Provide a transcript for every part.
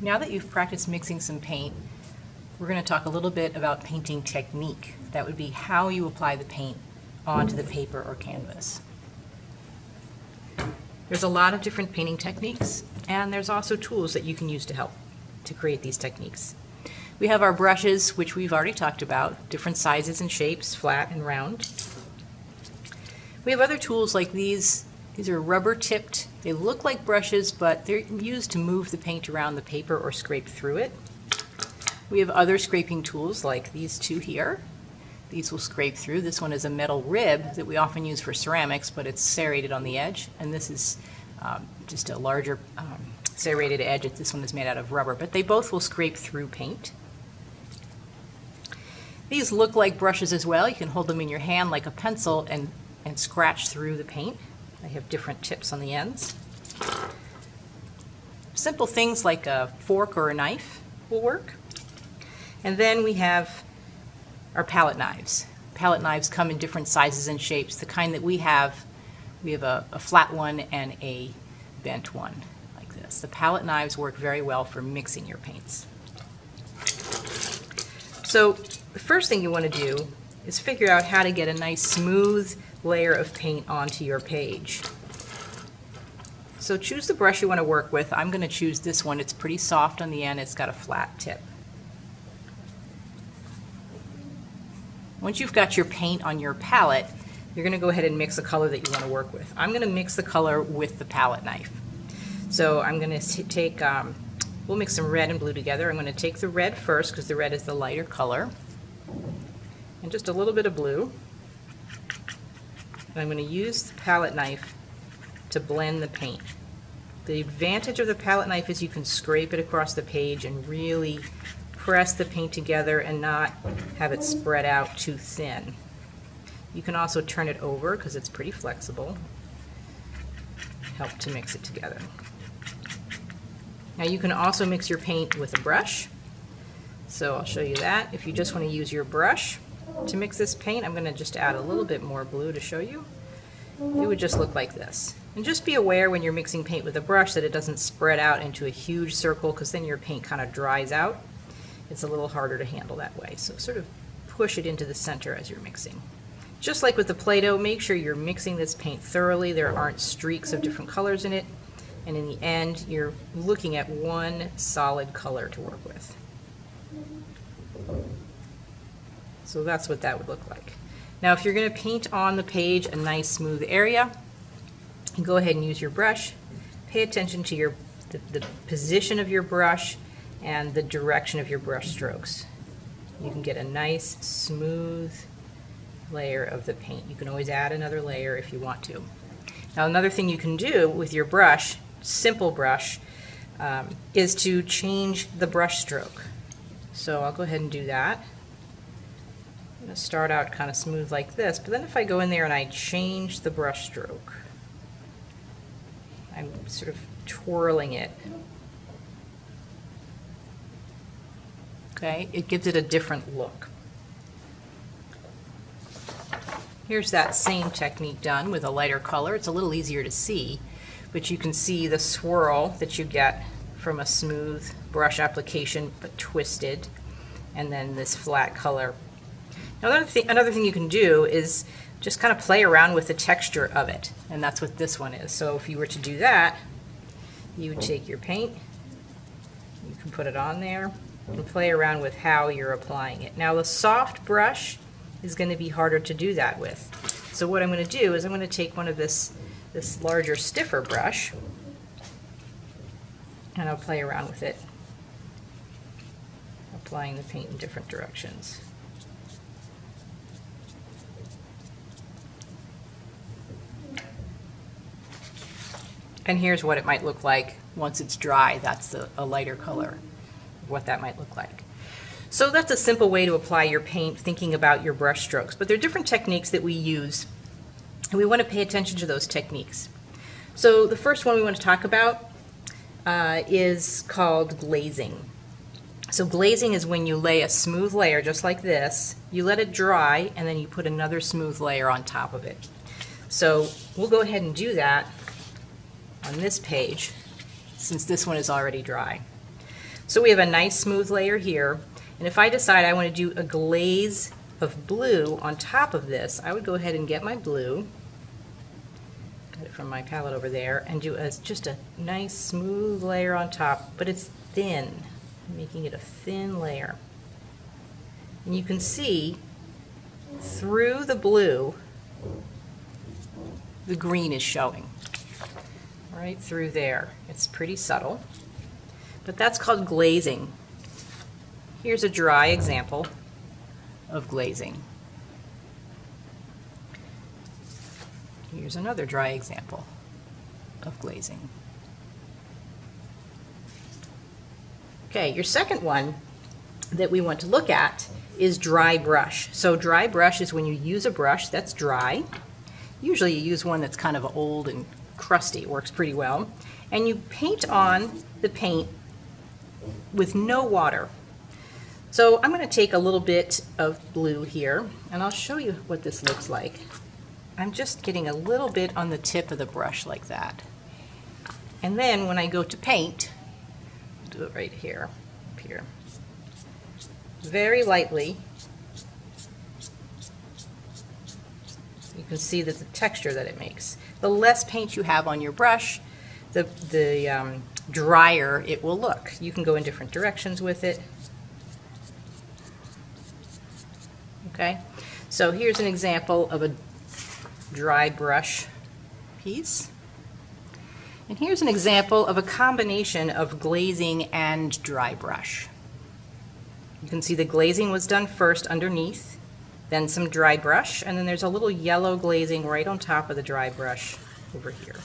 Now that you've practiced mixing some paint, we're going to talk a little bit about painting technique. That would be how you apply the paint onto the paper or canvas. There's a lot of different painting techniques, and there's also tools that you can use to help to create these techniques. We have our brushes, which we've already talked about, different sizes and shapes, flat and round. We have other tools like these. These are rubber tipped. They look like brushes, but they're used to move the paint around the paper or scrape through it. We have other scraping tools like these two here. These will scrape through. This one is a metal rib that we often use for ceramics, but it's serrated on the edge. And this is um, just a larger um, serrated edge. This one is made out of rubber, but they both will scrape through paint. These look like brushes as well. You can hold them in your hand like a pencil and, and scratch through the paint. They have different tips on the ends. Simple things like a fork or a knife will work. And then we have our palette knives. Palette knives come in different sizes and shapes. The kind that we have, we have a, a flat one and a bent one like this. The palette knives work very well for mixing your paints. So the first thing you want to do is figure out how to get a nice smooth layer of paint onto your page. So choose the brush you want to work with. I'm going to choose this one. It's pretty soft on the end. It's got a flat tip. Once you've got your paint on your palette, you're going to go ahead and mix the color that you want to work with. I'm going to mix the color with the palette knife. So I'm going to take, um, we'll mix some red and blue together. I'm going to take the red first because the red is the lighter color. And just a little bit of blue. I'm going to use the palette knife to blend the paint. The advantage of the palette knife is you can scrape it across the page and really press the paint together and not have it spread out too thin. You can also turn it over because it's pretty flexible. Help to mix it together. Now you can also mix your paint with a brush. So I'll show you that. If you just want to use your brush to mix this paint, I'm going to just add a little bit more blue to show you. It would just look like this. And just be aware when you're mixing paint with a brush that it doesn't spread out into a huge circle because then your paint kind of dries out it's a little harder to handle that way. So sort of push it into the center as you're mixing. Just like with the Play-Doh, make sure you're mixing this paint thoroughly. There aren't streaks of different colors in it. And in the end, you're looking at one solid color to work with. So that's what that would look like. Now if you're going to paint on the page a nice smooth area, go ahead and use your brush. Pay attention to your the, the position of your brush and the direction of your brush strokes. You can get a nice smooth layer of the paint. You can always add another layer if you want to. Now another thing you can do with your brush, simple brush, um, is to change the brush stroke. So I'll go ahead and do that. Start out kind of smooth like this, but then if I go in there and I change the brush stroke, I'm sort of twirling it Okay, it gives it a different look. Here's that same technique done with a lighter color. It's a little easier to see, but you can see the swirl that you get from a smooth brush application, but twisted, and then this flat color. Another thing, another thing you can do is just kind of play around with the texture of it, and that's what this one is. So if you were to do that, you would take your paint, you can put it on there, and play around with how you're applying it. Now the soft brush is going to be harder to do that with. So what I'm going to do is I'm going to take one of this, this larger, stiffer brush and I'll play around with it, applying the paint in different directions. And here's what it might look like once it's dry. That's a, a lighter color what that might look like. So that's a simple way to apply your paint, thinking about your brush strokes. But there are different techniques that we use, and we want to pay attention to those techniques. So the first one we want to talk about uh, is called glazing. So glazing is when you lay a smooth layer just like this, you let it dry, and then you put another smooth layer on top of it. So we'll go ahead and do that on this page, since this one is already dry. So we have a nice smooth layer here. And if I decide I want to do a glaze of blue on top of this, I would go ahead and get my blue, got it from my palette over there, and do a, just a nice smooth layer on top, but it's thin, making it a thin layer. And you can see through the blue, the green is showing right through there. It's pretty subtle, but that's called glazing. Here's a dry example of glazing. Here's another dry example of glazing. Okay, your second one that we want to look at is dry brush. So dry brush is when you use a brush that's dry. Usually you use one that's kind of old and crusty. Works pretty well. And you paint on the paint with no water. So I'm going to take a little bit of blue here, and I'll show you what this looks like. I'm just getting a little bit on the tip of the brush like that. And then when I go to paint, I'll do it right here, up here, very lightly, you can see that the texture that it makes. The less paint you have on your brush, the, the um, drier it will look. You can go in different directions with it. Okay, so here's an example of a dry brush piece. And here's an example of a combination of glazing and dry brush. You can see the glazing was done first underneath, then some dry brush, and then there's a little yellow glazing right on top of the dry brush over here.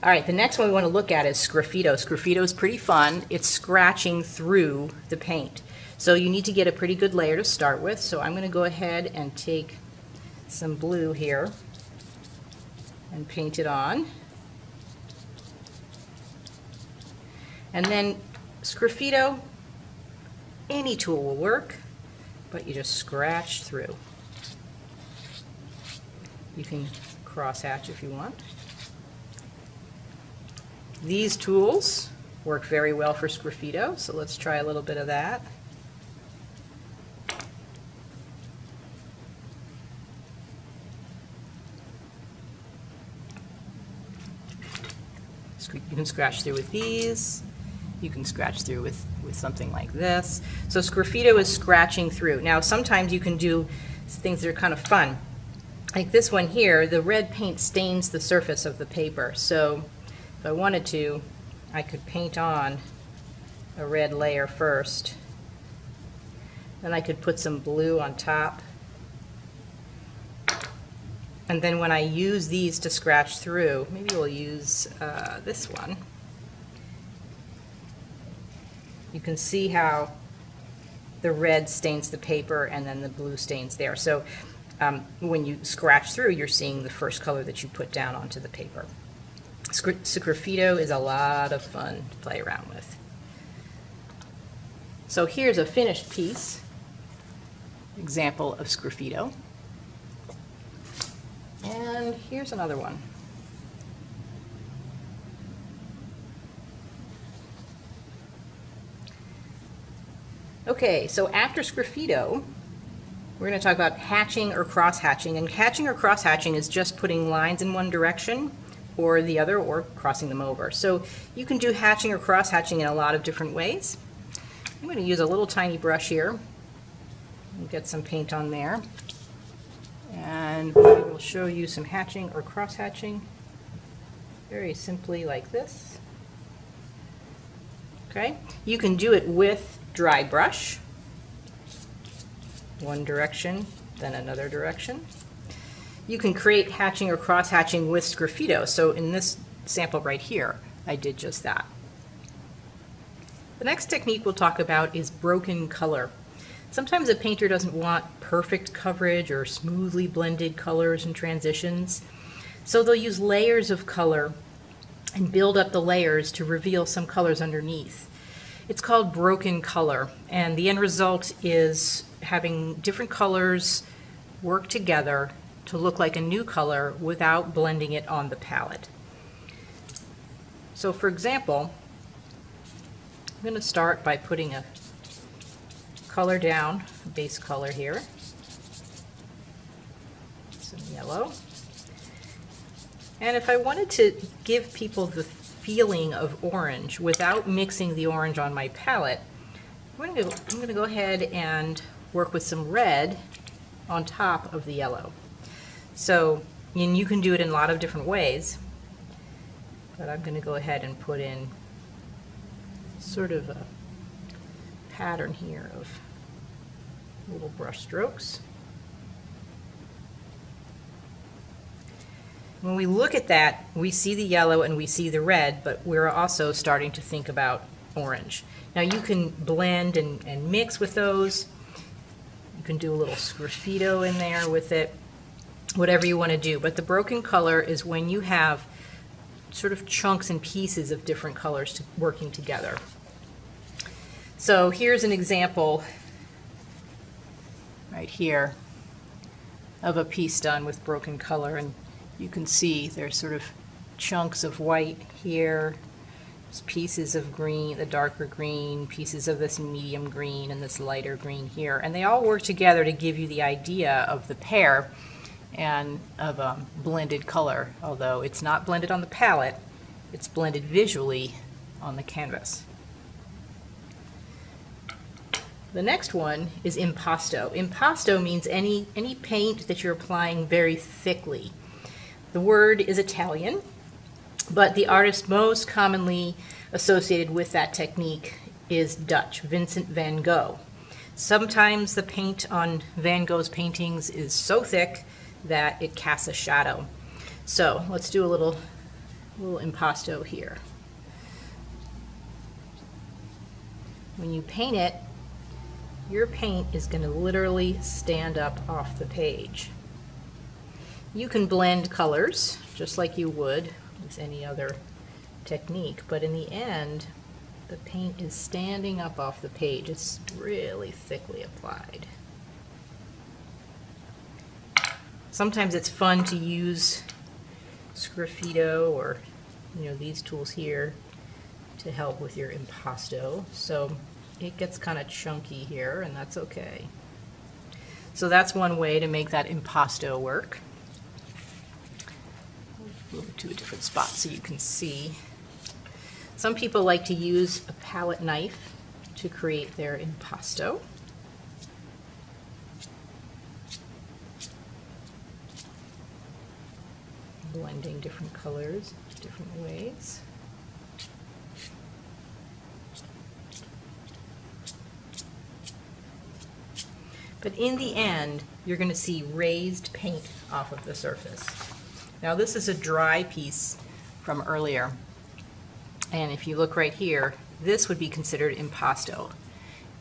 All right, the next one we want to look at is Sgraffito. Sgraffito is pretty fun. It's scratching through the paint. So you need to get a pretty good layer to start with. So I'm going to go ahead and take some blue here and paint it on. And then Sgraffito, any tool will work, but you just scratch through. You can cross hatch if you want. These tools work very well for Sgraffito, so let's try a little bit of that. You can scratch through with these. You can scratch through with, with something like this. So Sgraffito is scratching through. Now sometimes you can do things that are kind of fun. Like this one here, the red paint stains the surface of the paper. So if I wanted to, I could paint on a red layer first. Then I could put some blue on top. And then when I use these to scratch through, maybe we'll use uh, this one. You can see how the red stains the paper and then the blue stains there. So um, when you scratch through, you're seeing the first color that you put down onto the paper. Sgraffito is a lot of fun to play around with. So here's a finished piece, example of Sgraffito. And here's another one. Okay, so after Sgraffito, we're going to talk about hatching or cross hatching. And hatching or cross hatching is just putting lines in one direction or the other or crossing them over. So you can do hatching or cross hatching in a lot of different ways. I'm going to use a little tiny brush here and get some paint on there. And I will show you some hatching or cross hatching very simply like this. Okay, you can do it with dry brush, one direction, then another direction you can create hatching or cross hatching with Sgraffito. So in this sample right here, I did just that. The next technique we'll talk about is broken color. Sometimes a painter doesn't want perfect coverage or smoothly blended colors and transitions. So they'll use layers of color and build up the layers to reveal some colors underneath. It's called broken color, and the end result is having different colors work together to look like a new color without blending it on the palette. So for example, I'm going to start by putting a color down, a base color here, some yellow. And if I wanted to give people the feeling of orange without mixing the orange on my palette, I'm going to, go ahead and work with some red on top of the yellow. So, and you can do it in a lot of different ways, but I'm going to go ahead and put in sort of a pattern here of little brush strokes. When we look at that, we see the yellow and we see the red, but we're also starting to think about orange. Now you can blend and, and mix with those. You can do a little sgraffito in there with it, whatever you want to do. But the broken color is when you have sort of chunks and pieces of different colors to, working together. So here's an example right here of a piece done with broken color and you can see there's sort of chunks of white here, pieces of green, the darker green, pieces of this medium green and this lighter green here. And they all work together to give you the idea of the pear and of a blended color, although it's not blended on the palette, it's blended visually on the canvas. The next one is impasto. Impasto means any, any paint that you're applying very thickly. The word is Italian, but the artist most commonly associated with that technique is Dutch, Vincent van Gogh. Sometimes the paint on Van Gogh's paintings is so thick that it casts a shadow. So let's do a little, little impasto here. When you paint it, your paint is going to literally stand up off the page. You can blend colors just like you would with any other technique, but in the end, the paint is standing up off the page. It's really thickly applied. Sometimes it's fun to use Sgraffito or you know these tools here to help with your impasto. So it gets kind of chunky here and that's okay. So that's one way to make that impasto work move it to a different spot so you can see. Some people like to use a palette knife to create their impasto. Blending different colors different ways. But in the end, you're going to see raised paint off of the surface. Now this is a dry piece from earlier. And if you look right here, this would be considered impasto.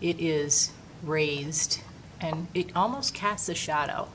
It is raised and it almost casts a shadow.